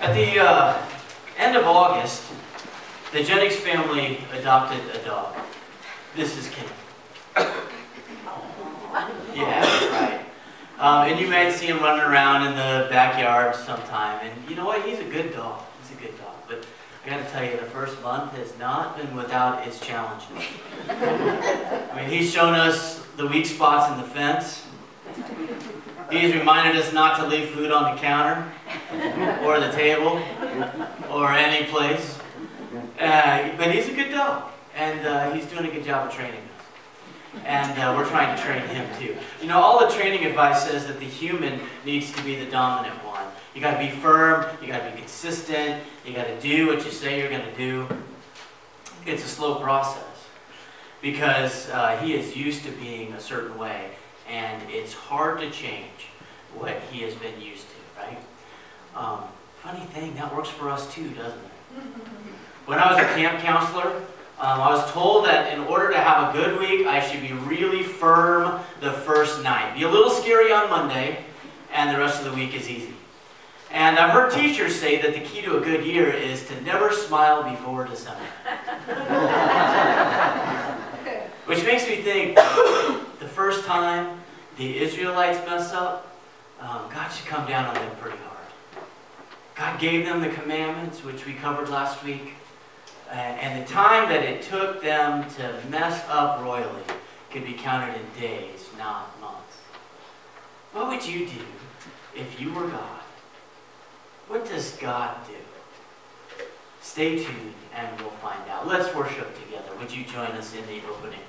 At the uh, end of August, the Jennings family adopted a dog. This is King. Yeah, right. Um, and you might see him running around in the backyard sometime. And you know what? He's a good dog. He's a good dog. But I got to tell you, the first month has not been without its challenges. I mean, he's shown us the weak spots in the fence. He's reminded us not to leave food on the counter or the table or any place. Uh, but he's a good dog, and uh, he's doing a good job of training us. And uh, we're trying to train him too. You know, all the training advice says that the human needs to be the dominant one. You got to be firm, you got to be consistent, you got to do what you say you're going to do. It's a slow process because uh, he is used to being a certain way, and it's hard to change what he has been used to, right? Um, funny thing, that works for us too, doesn't it? When I was a camp counselor, um, I was told that in order to have a good week, I should be really firm the first night. Be a little scary on Monday, and the rest of the week is easy. And I've heard teachers say that the key to a good year is to never smile before December. Which makes me think, time the Israelites mess up, um, God should come down on them pretty hard. God gave them the commandments, which we covered last week. And, and the time that it took them to mess up royally could be counted in days, not months. What would you do if you were God? What does God do? Stay tuned and we'll find out. Let's worship together. Would you join us in the opening